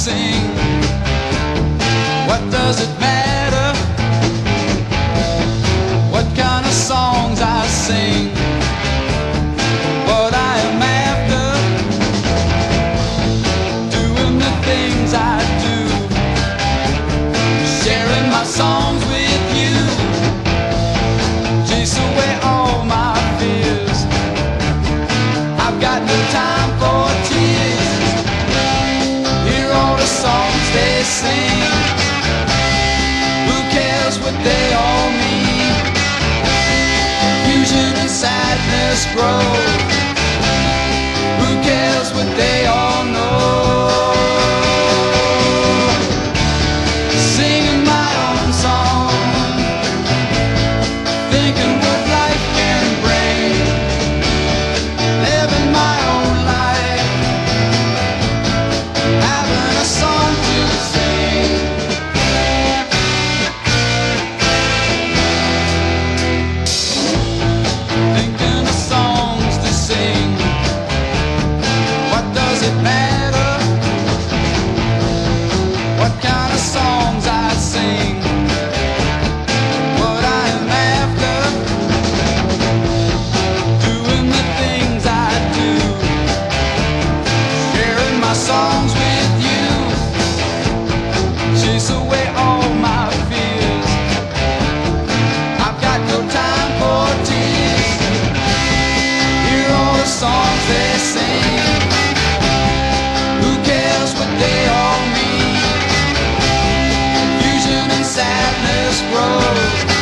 sing. What does it matter? they sing? Who cares what they all mean? Confusion and sadness grow. Songs I sing, what I'm after, doing the things I do, sharing my songs with you. Chase away sadness grow.